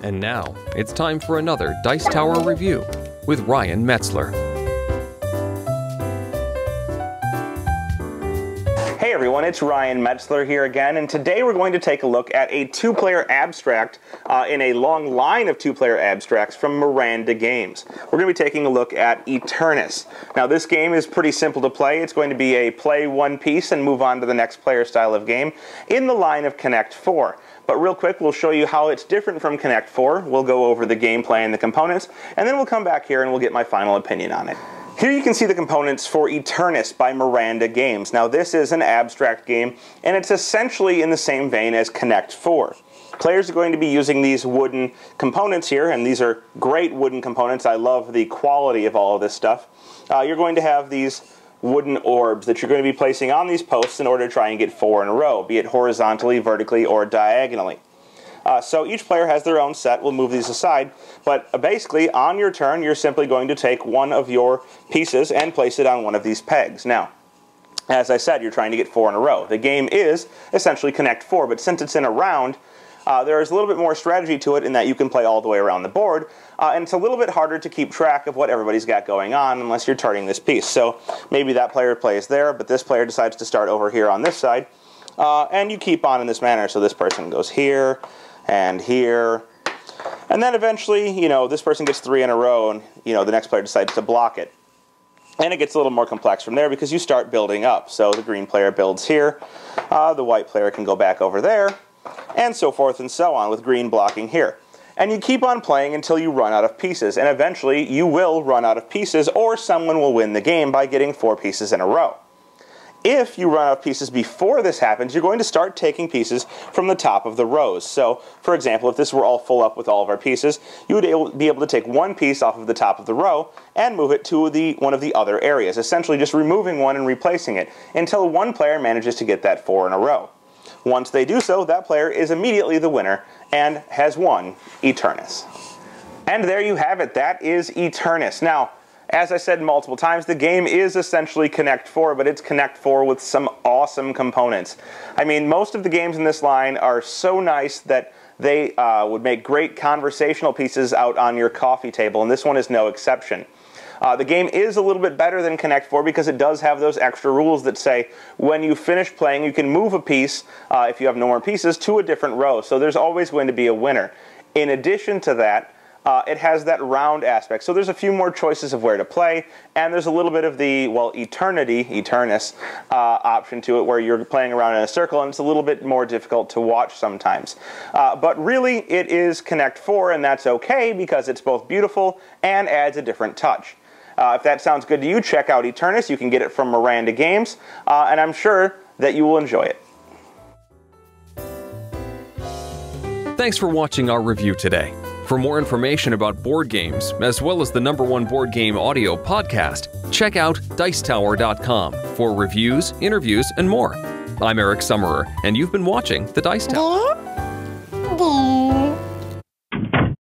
And now, it's time for another Dice Tower review with Ryan Metzler. Everyone, it's Ryan Metzler here again, and today we're going to take a look at a two player abstract uh, in a long line of two player abstracts from Maranda Games. We're going to be taking a look at Eternas. Now, this game is pretty simple to play. It's going to be a play one piece and move on to the next player style of game in the line of Connect 4. But real quick, we'll show you how it's different from Connect 4. We'll go over the gameplay and the components, and then we'll come back here and we'll get my final opinion on it. Here you can see the components for Eternas by Maranda Games. Now this is an abstract game, and it's essentially in the same vein as Connect 4. Players are going to be using these wooden components here, and these are great wooden components. I love the quality of all of this stuff. Uh, you're going to have these wooden orbs that you're going to be placing on these posts in order to try and get four in a row, be it horizontally, vertically, or diagonally. Uh, so each player has their own set. We'll move these aside. But uh, basically, on your turn, you're simply going to take one of your pieces and place it on one of these pegs. Now, as I said, you're trying to get four in a row. The game is essentially Connect Four, but since it's in a round, uh, there is a little bit more strategy to it in that you can play all the way around the board, uh, and it's a little bit harder to keep track of what everybody's got going on unless you're turning this piece. So maybe that player plays there, but this player decides to start over here on this side, uh, and you keep on in this manner. So this person goes here and here, and then eventually, you know, this person gets three in a row, and you know the next player decides to block it. And it gets a little more complex from there because you start building up. So the green player builds here, uh, the white player can go back over there, and so forth and so on with green blocking here. And you keep on playing until you run out of pieces, and eventually you will run out of pieces or someone will win the game by getting four pieces in a row. If you run out of pieces before this happens, you're going to start taking pieces from the top of the rows. So, for example, if this were all full up with all of our pieces, you would be able to take one piece off of the top of the row and move it to the one of the other areas, essentially just removing one and replacing it until one player manages to get that four in a row. Once they do so, that player is immediately the winner and has won Eternas. And there you have it. That is Eternas. Now, as I said multiple times, the game is essentially Connect 4, but it's Connect 4 with some awesome components. I mean, most of the games in this line are so nice that they uh, would make great conversational pieces out on your coffee table, and this one is no exception. Uh, the game is a little bit better than Connect 4 because it does have those extra rules that say when you finish playing, you can move a piece, uh, if you have no more pieces, to a different row. So there's always going to be a winner. In addition to that, uh, it has that round aspect. So there's a few more choices of where to play, and there's a little bit of the, well, eternity, eternas, uh, option to it where you're playing around in a circle, and it's a little bit more difficult to watch sometimes. Uh, but really, it is Connect 4, and that's okay because it's both beautiful and adds a different touch. Uh, if that sounds good to you, check out Eternas. You can get it from Maranda Games, uh, and I'm sure that you will enjoy it. Thanks for watching our review today. For more information about board games, as well as the number one board game audio podcast, check out Dicetower.com for reviews, interviews, and more. I'm Eric Summerer, and you've been watching The Dice Tower.